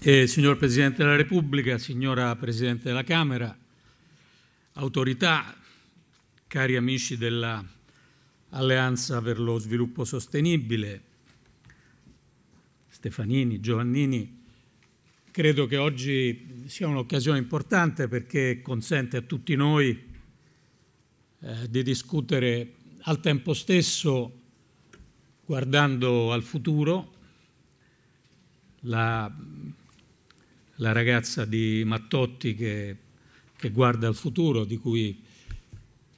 Eh, signor Presidente della Repubblica, signora Presidente della Camera, autorità, cari amici dell'Alleanza per lo Sviluppo Sostenibile, Stefanini, Giovannini, credo che oggi sia un'occasione importante perché consente a tutti noi eh, di discutere al tempo stesso, guardando al futuro, la, la ragazza di Mattotti che, che, guarda al futuro, di cui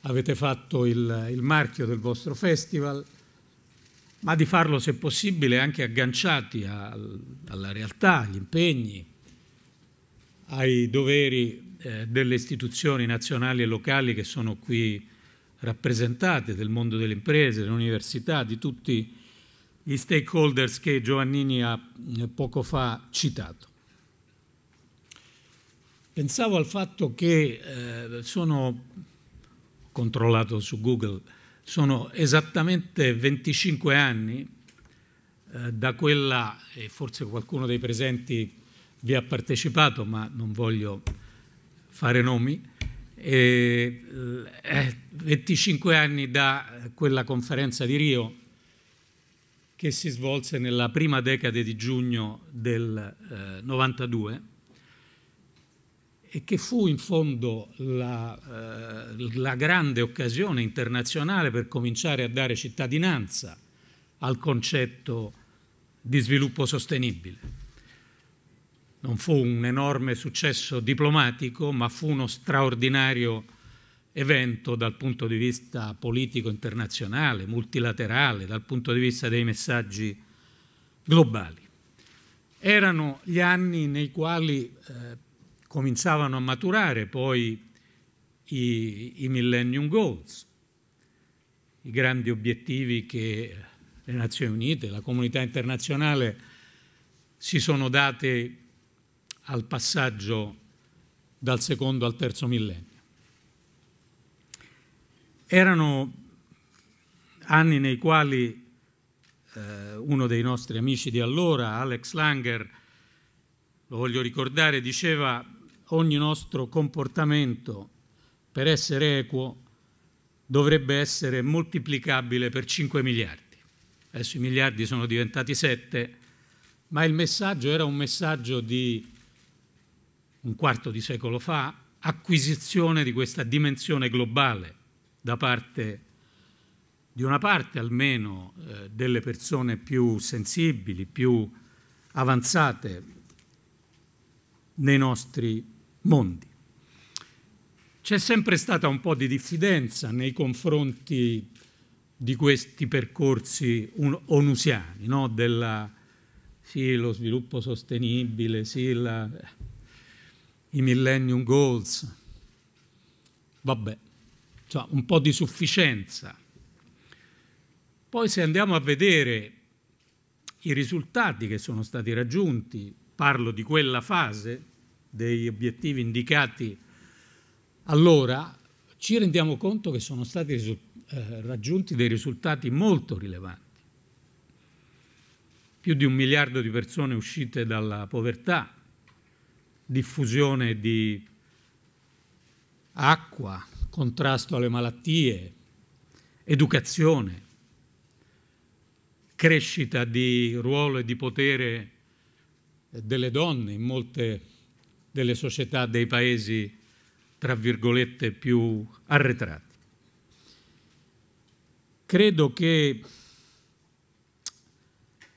avete fatto il, il marchio del vostro festival, ma di farlo se possibile anche agganciati al, alla realtà, agli impegni, ai doveri eh, delle istituzioni nazionali e locali che sono qui rappresentate, del mondo delle imprese, dell'università, di tutti gli stakeholders che Giovannini ha eh, poco fa citato. Pensavo al fatto che eh, sono controllato su Google, sono esattamente 25 anni eh, da quella, e forse qualcuno dei presenti vi ha partecipato, ma non voglio fare nomi, eh, 25 anni da quella conferenza di Rio che si svolse nella prima decade di giugno del eh, 92 e che fu in fondo la, eh, la grande occasione internazionale per cominciare a dare cittadinanza al concetto di sviluppo sostenibile. Non fu un enorme successo diplomatico, ma fu uno straordinario evento dal punto di vista politico internazionale, multilaterale, dal punto di vista dei messaggi globali. Erano gli anni nei quali eh, cominciavano a maturare poi i, i Millennium Goals, i grandi obiettivi che le Nazioni Unite, la comunità internazionale si sono date al passaggio dal secondo al terzo millennio. Erano anni nei quali eh, uno dei nostri amici di allora, Alex Langer, lo voglio ricordare, diceva ogni nostro comportamento per essere equo dovrebbe essere moltiplicabile per 5 miliardi. Adesso i miliardi sono diventati 7, ma il messaggio era un messaggio di un quarto di secolo fa, acquisizione di questa dimensione globale da parte di una parte almeno eh, delle persone più sensibili, più avanzate nei nostri mondi. C'è sempre stata un po' di diffidenza nei confronti di questi percorsi onusiani, no? Della, sì, lo sviluppo sostenibile, sì, la, i Millennium Goals, vabbè, cioè un po' di sufficienza. Poi se andiamo a vedere i risultati che sono stati raggiunti, parlo di quella fase degli obiettivi indicati allora, ci rendiamo conto che sono stati eh, raggiunti dei risultati molto rilevanti. Più di un miliardo di persone uscite dalla povertà, diffusione di acqua, contrasto alle malattie, educazione, crescita di ruolo e di potere delle donne in molte delle società dei paesi, tra virgolette, più arretrati. Credo che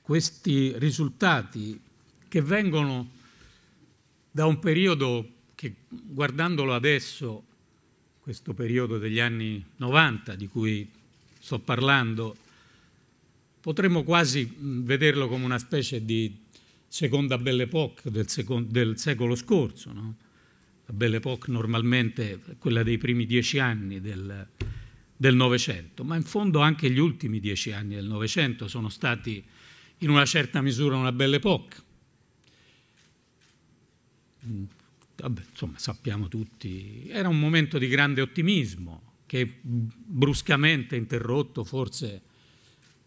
questi risultati che vengono da un periodo che guardandolo adesso, questo periodo degli anni 90 di cui sto parlando, potremmo quasi vederlo come una specie di seconda Belle Époque del, secondo, del secolo scorso. No? La Belle Époque normalmente è quella dei primi dieci anni del Novecento, ma in fondo anche gli ultimi dieci anni del Novecento sono stati in una certa misura una Belle Époque vabbè, insomma, sappiamo tutti, era un momento di grande ottimismo che bruscamente interrotto forse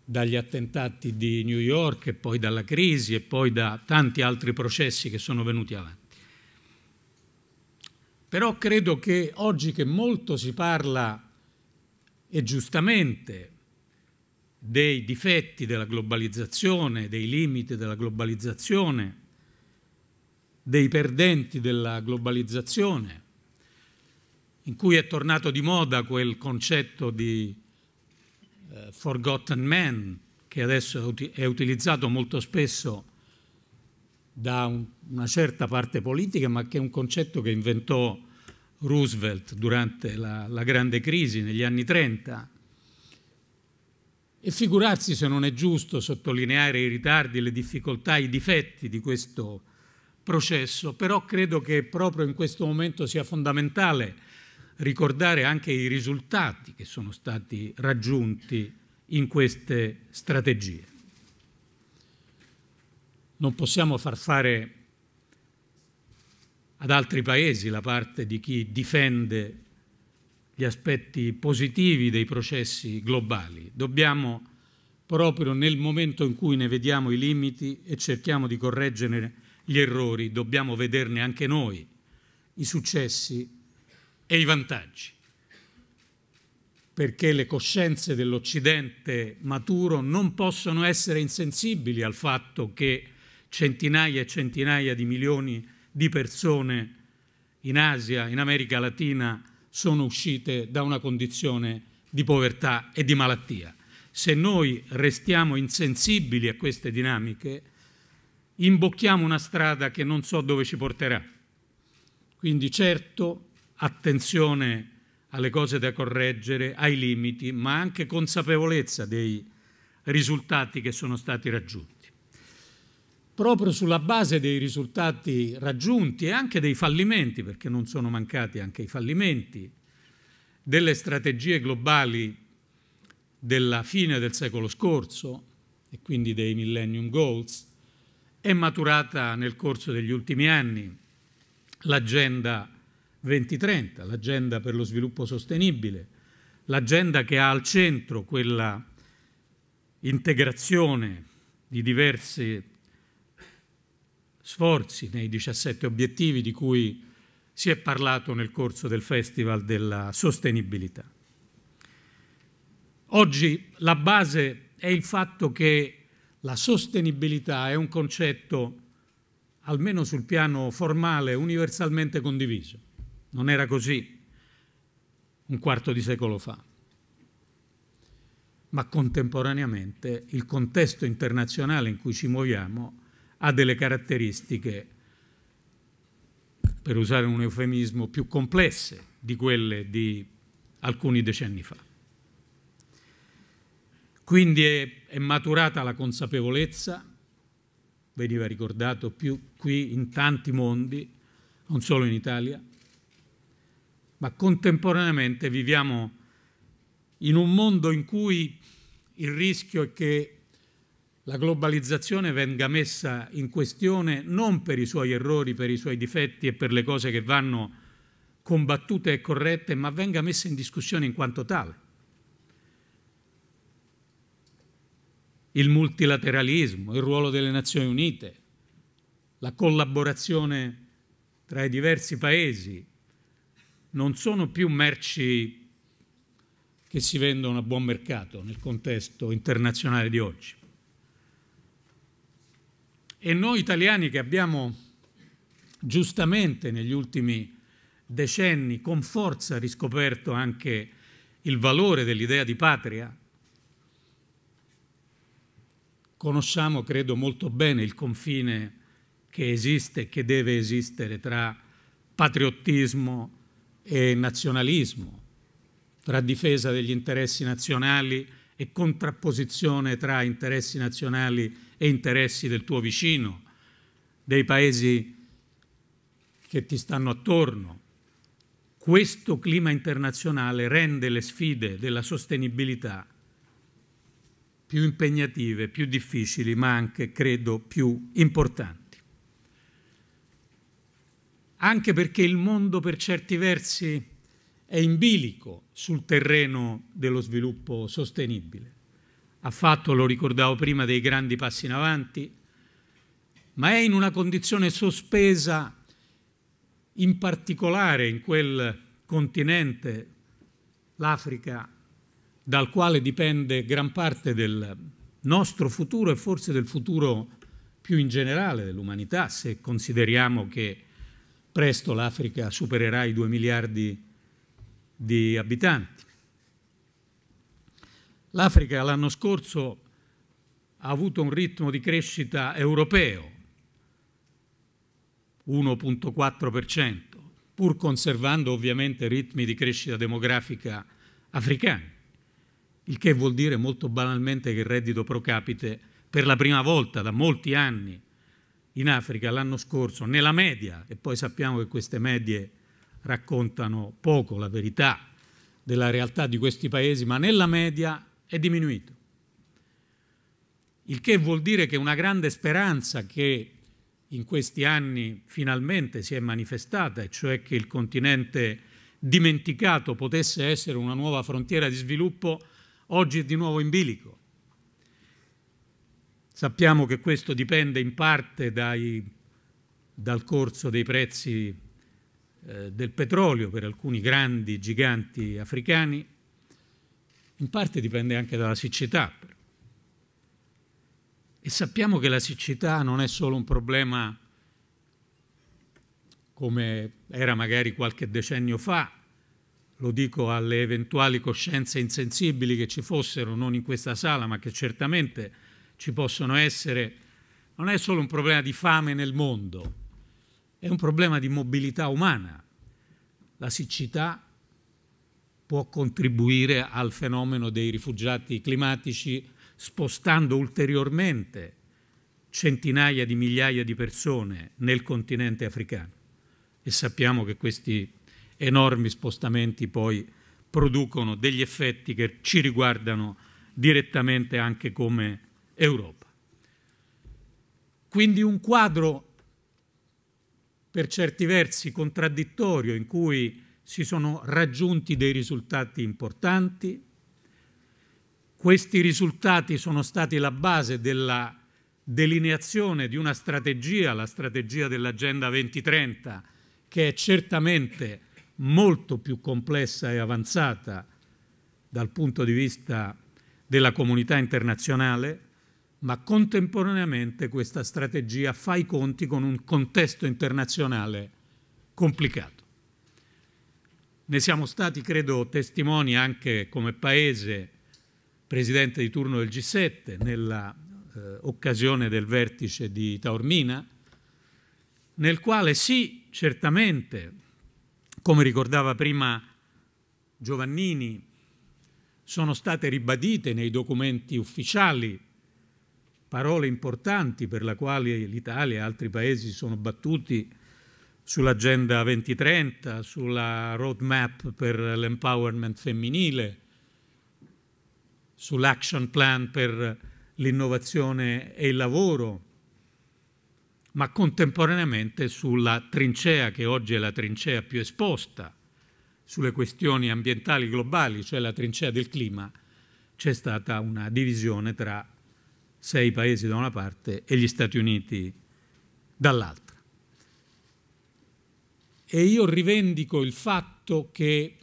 dagli attentati di New York e poi dalla crisi e poi da tanti altri processi che sono venuti avanti. Però credo che oggi che molto si parla, e giustamente, dei difetti della globalizzazione, dei limiti della globalizzazione, dei perdenti della globalizzazione, in cui è tornato di moda quel concetto di uh, forgotten man, che adesso è utilizzato molto spesso da un, una certa parte politica, ma che è un concetto che inventò Roosevelt durante la, la grande crisi negli anni 30. E figurarsi se non è giusto sottolineare i ritardi, le difficoltà, i difetti di questo processo, però credo che proprio in questo momento sia fondamentale ricordare anche i risultati che sono stati raggiunti in queste strategie. Non possiamo far fare ad altri paesi la parte di chi difende gli aspetti positivi dei processi globali. Dobbiamo, proprio nel momento in cui ne vediamo i limiti e cerchiamo di correggere gli errori, dobbiamo vederne anche noi i successi e i vantaggi, perché le coscienze dell'Occidente maturo non possono essere insensibili al fatto che centinaia e centinaia di milioni di persone in Asia, in America Latina, sono uscite da una condizione di povertà e di malattia. Se noi restiamo insensibili a queste dinamiche, imbocchiamo una strada che non so dove ci porterà. Quindi certo attenzione alle cose da correggere, ai limiti, ma anche consapevolezza dei risultati che sono stati raggiunti. Proprio sulla base dei risultati raggiunti e anche dei fallimenti, perché non sono mancati anche i fallimenti, delle strategie globali della fine del secolo scorso e quindi dei Millennium Goals, è maturata nel corso degli ultimi anni l'agenda 2030, l'agenda per lo sviluppo sostenibile, l'agenda che ha al centro quella integrazione di diversi sforzi nei 17 obiettivi di cui si è parlato nel corso del Festival della Sostenibilità. Oggi la base è il fatto che la sostenibilità è un concetto, almeno sul piano formale, universalmente condiviso. Non era così un quarto di secolo fa. Ma contemporaneamente il contesto internazionale in cui ci muoviamo ha delle caratteristiche, per usare un eufemismo, più complesse di quelle di alcuni decenni fa. Quindi è, è maturata la consapevolezza, veniva ricordato più qui in tanti mondi, non solo in Italia, ma contemporaneamente viviamo in un mondo in cui il rischio è che la globalizzazione venga messa in questione non per i suoi errori, per i suoi difetti e per le cose che vanno combattute e corrette, ma venga messa in discussione in quanto tale. Il multilateralismo, il ruolo delle Nazioni Unite, la collaborazione tra i diversi paesi, non sono più merci che si vendono a buon mercato nel contesto internazionale di oggi. E noi italiani che abbiamo giustamente negli ultimi decenni con forza riscoperto anche il valore dell'idea di patria, conosciamo, credo, molto bene il confine che esiste e che deve esistere tra patriottismo e nazionalismo, tra difesa degli interessi nazionali e contrapposizione tra interessi nazionali e interessi del tuo vicino, dei paesi che ti stanno attorno. Questo clima internazionale rende le sfide della sostenibilità più impegnative, più difficili, ma anche, credo, più importanti anche perché il mondo per certi versi è in bilico sul terreno dello sviluppo sostenibile. ha fatto, lo ricordavo prima, dei grandi passi in avanti, ma è in una condizione sospesa, in particolare in quel continente, l'Africa, dal quale dipende gran parte del nostro futuro e forse del futuro più in generale dell'umanità, se consideriamo che presto l'Africa supererà i 2 miliardi di abitanti. L'Africa l'anno scorso ha avuto un ritmo di crescita europeo, 1.4%, pur conservando ovviamente ritmi di crescita demografica africani, il che vuol dire molto banalmente che il reddito pro capite per la prima volta da molti anni in Africa l'anno scorso, nella media, e poi sappiamo che queste medie raccontano poco la verità della realtà di questi paesi, ma nella media è diminuito. Il che vuol dire che una grande speranza che in questi anni finalmente si è manifestata, e cioè che il continente dimenticato potesse essere una nuova frontiera di sviluppo, oggi è di nuovo in bilico. Sappiamo che questo dipende in parte dai, dal corso dei prezzi eh, del petrolio per alcuni grandi giganti africani, in parte dipende anche dalla siccità. E sappiamo che la siccità non è solo un problema come era magari qualche decennio fa, lo dico alle eventuali coscienze insensibili che ci fossero, non in questa sala, ma che certamente ci possono essere, non è solo un problema di fame nel mondo, è un problema di mobilità umana. La siccità può contribuire al fenomeno dei rifugiati climatici spostando ulteriormente centinaia di migliaia di persone nel continente africano e sappiamo che questi enormi spostamenti poi producono degli effetti che ci riguardano direttamente anche come Europa. Quindi un quadro per certi versi contraddittorio in cui si sono raggiunti dei risultati importanti. Questi risultati sono stati la base della delineazione di una strategia, la strategia dell'Agenda 2030, che è certamente molto più complessa e avanzata dal punto di vista della comunità internazionale, ma contemporaneamente questa strategia fa i conti con un contesto internazionale complicato. Ne siamo stati, credo, testimoni anche come Paese, presidente di turno del G7, nell'occasione eh, del vertice di Taormina, nel quale sì, certamente, come ricordava prima Giovannini, sono state ribadite nei documenti ufficiali parole importanti per le quali l'Italia e altri paesi sono battuti sull'Agenda 2030, sulla roadmap per l'empowerment femminile, sull'action plan per l'innovazione e il lavoro, ma contemporaneamente sulla trincea che oggi è la trincea più esposta sulle questioni ambientali globali, cioè la trincea del clima, c'è stata una divisione tra sei paesi da una parte e gli Stati Uniti dall'altra. E io rivendico il fatto che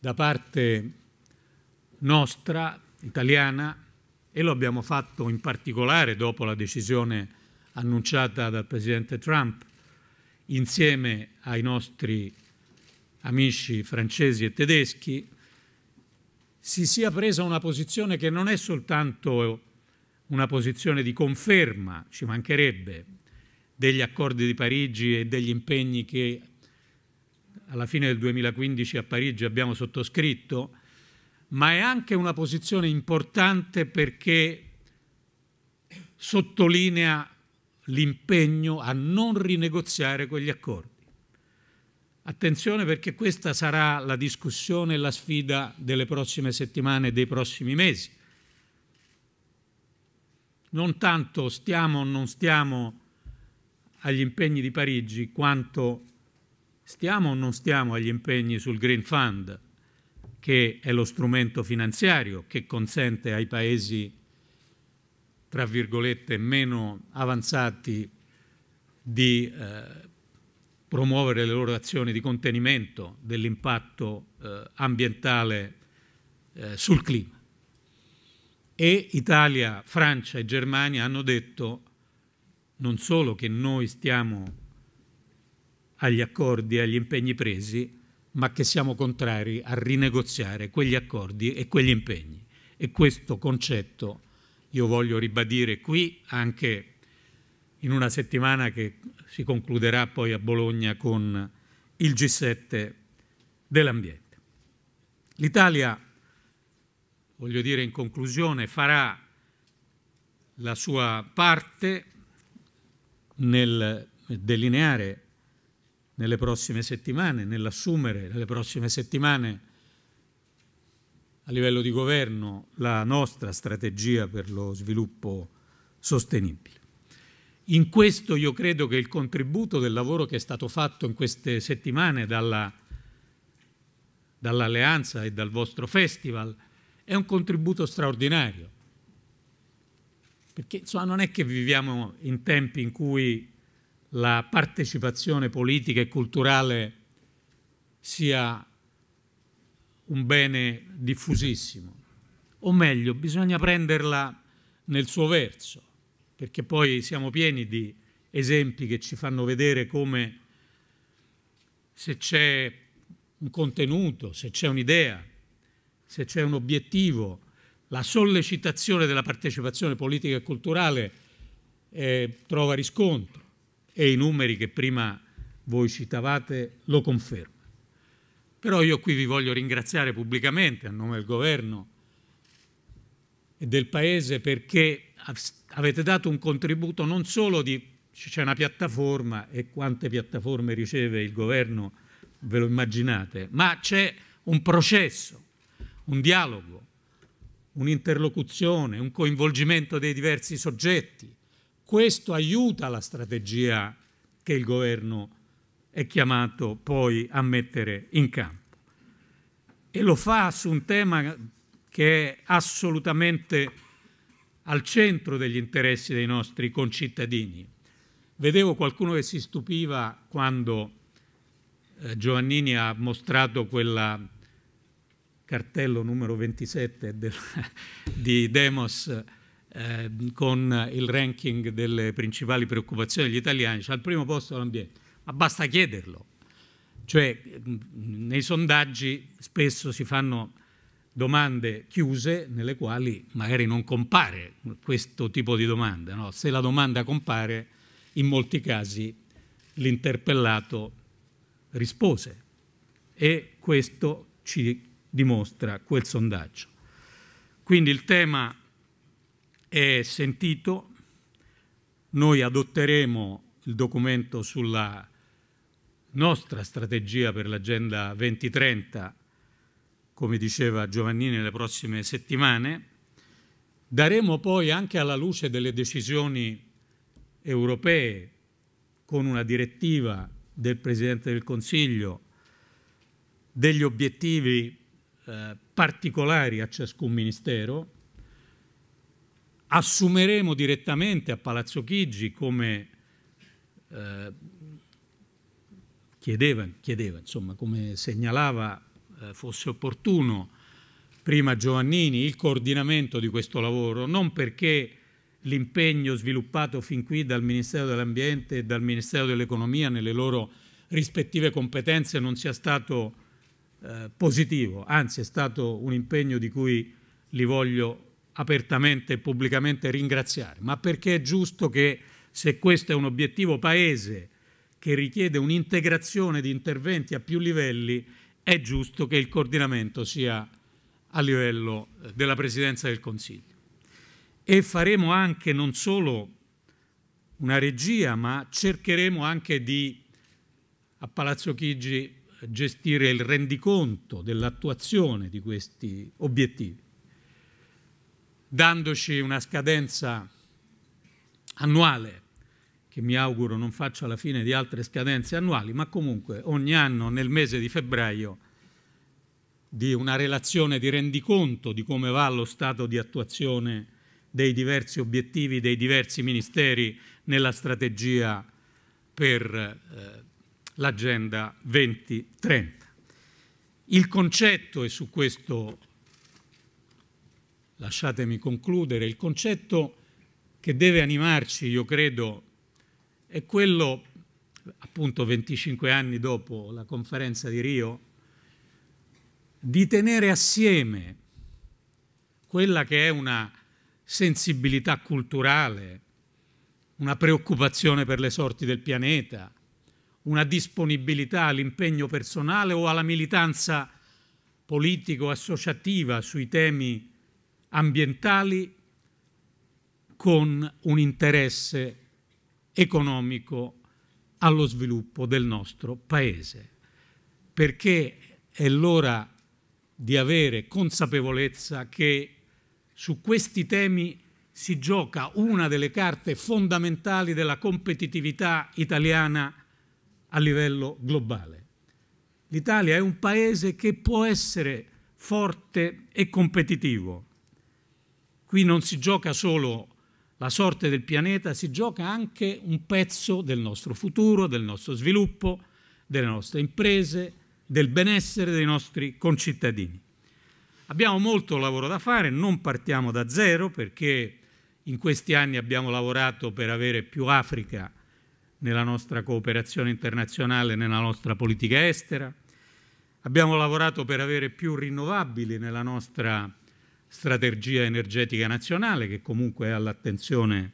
da parte nostra, italiana, e lo abbiamo fatto in particolare dopo la decisione annunciata dal Presidente Trump, insieme ai nostri amici francesi e tedeschi, si sia presa una posizione che non è soltanto una posizione di conferma, ci mancherebbe, degli accordi di Parigi e degli impegni che alla fine del 2015 a Parigi abbiamo sottoscritto, ma è anche una posizione importante perché sottolinea l'impegno a non rinegoziare quegli accordi. Attenzione perché questa sarà la discussione e la sfida delle prossime settimane e dei prossimi mesi. Non tanto stiamo o non stiamo agli impegni di Parigi, quanto stiamo o non stiamo agli impegni sul Green Fund, che è lo strumento finanziario che consente ai paesi, tra virgolette, meno avanzati di eh, promuovere le loro azioni di contenimento dell'impatto eh, ambientale eh, sul clima. E Italia, Francia e Germania hanno detto non solo che noi stiamo agli accordi e agli impegni presi, ma che siamo contrari a rinegoziare quegli accordi e quegli impegni. E questo concetto io voglio ribadire qui anche in una settimana che si concluderà poi a Bologna con il G7 dell'ambiente. L'Italia, voglio dire in conclusione, farà la sua parte nel delineare nelle prossime settimane, nell'assumere nelle prossime settimane a livello di governo la nostra strategia per lo sviluppo sostenibile. In questo io credo che il contributo del lavoro che è stato fatto in queste settimane dalla, dall'Alleanza e dal vostro festival è un contributo straordinario. Perché insomma, non è che viviamo in tempi in cui la partecipazione politica e culturale sia un bene diffusissimo, o meglio, bisogna prenderla nel suo verso, perché poi siamo pieni di esempi che ci fanno vedere come se c'è un contenuto, se c'è un'idea, se c'è un obiettivo, la sollecitazione della partecipazione politica e culturale eh, trova riscontro e i numeri che prima voi citavate lo confermano. Però io qui vi voglio ringraziare pubblicamente a nome del governo e del Paese perché avete dato un contributo non solo di c'è una piattaforma e quante piattaforme riceve il governo, ve lo immaginate, ma c'è un processo, un dialogo, un'interlocuzione, un coinvolgimento dei diversi soggetti. Questo aiuta la strategia che il governo è chiamato poi a mettere in campo. E lo fa su un tema che è assolutamente al centro degli interessi dei nostri concittadini. Vedevo qualcuno che si stupiva quando eh, Giovannini ha mostrato quel cartello numero 27 del, di Demos eh, con il ranking delle principali preoccupazioni degli italiani, c'è al primo posto l'ambiente, ma basta chiederlo. Cioè, nei sondaggi spesso si fanno domande chiuse nelle quali magari non compare questo tipo di domanda. No? Se la domanda compare, in molti casi l'interpellato rispose e questo ci dimostra quel sondaggio. Quindi il tema è sentito, noi adotteremo il documento sulla nostra strategia per l'Agenda 2030, come diceva Giovannini, nelle prossime settimane. Daremo poi anche alla luce delle decisioni europee, con una direttiva del Presidente del Consiglio, degli obiettivi eh, particolari a ciascun Ministero, assumeremo direttamente a Palazzo Chigi come eh, chiedeva, chiedeva, insomma, come segnalava eh, fosse opportuno prima Giovannini il coordinamento di questo lavoro, non perché l'impegno sviluppato fin qui dal Ministero dell'Ambiente e dal Ministero dell'Economia nelle loro rispettive competenze non sia stato eh, positivo, anzi è stato un impegno di cui li voglio apertamente e pubblicamente ringraziare, ma perché è giusto che se questo è un obiettivo paese che richiede un'integrazione di interventi a più livelli, è giusto che il coordinamento sia a livello eh, della Presidenza del Consiglio. E faremo anche non solo una regia, ma cercheremo anche di a Palazzo Chigi gestire il rendiconto dell'attuazione di questi obiettivi dandoci una scadenza annuale, che mi auguro non faccia la fine di altre scadenze annuali, ma comunque ogni anno nel mese di febbraio di una relazione di rendiconto di come va lo stato di attuazione dei diversi obiettivi dei diversi ministeri nella strategia per eh, l'agenda 2030. Il concetto, e su questo lasciatemi concludere, il concetto che deve animarci, io credo, è quello, appunto 25 anni dopo la conferenza di Rio, di tenere assieme quella che è una sensibilità culturale, una preoccupazione per le sorti del pianeta, una disponibilità all'impegno personale o alla militanza politico-associativa sui temi ambientali con un interesse economico allo sviluppo del nostro Paese, perché è l'ora di avere consapevolezza che su questi temi si gioca una delle carte fondamentali della competitività italiana a livello globale. L'Italia è un paese che può essere forte e competitivo. Qui non si gioca solo la sorte del pianeta, si gioca anche un pezzo del nostro futuro, del nostro sviluppo, delle nostre imprese, del benessere dei nostri concittadini. Abbiamo molto lavoro da fare, non partiamo da zero perché in questi anni abbiamo lavorato per avere più Africa nella nostra cooperazione internazionale, nella nostra politica estera, abbiamo lavorato per avere più rinnovabili nella nostra strategia energetica nazionale, che comunque è all'attenzione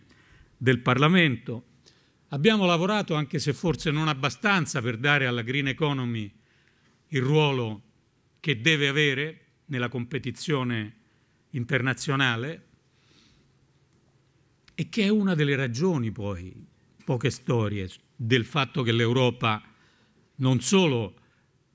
del Parlamento. Abbiamo lavorato, anche se forse non abbastanza, per dare alla green economy il ruolo che deve avere nella competizione internazionale e che è una delle ragioni poi, poche storie, del fatto che l'Europa non solo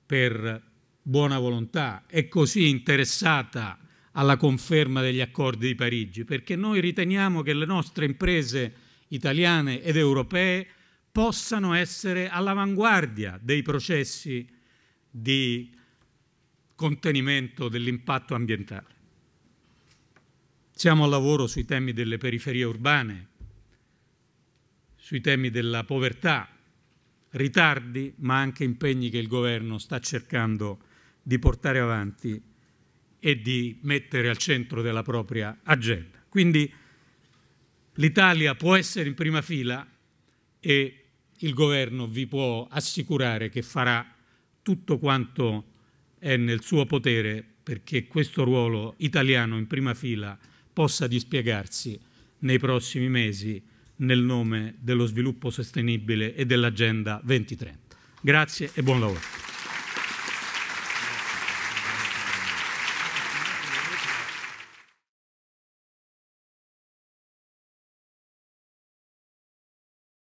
per buona volontà è così interessata alla conferma degli accordi di Parigi, perché noi riteniamo che le nostre imprese italiane ed europee possano essere all'avanguardia dei processi di contenimento dell'impatto ambientale. Siamo al lavoro sui temi delle periferie urbane, sui temi della povertà, ritardi ma anche impegni che il governo sta cercando di portare avanti e di mettere al centro della propria agenda. Quindi l'Italia può essere in prima fila e il governo vi può assicurare che farà tutto quanto è nel suo potere perché questo ruolo italiano in prima fila possa dispiegarsi nei prossimi mesi nel nome dello sviluppo sostenibile e dell'Agenda 2030. Grazie e buon lavoro.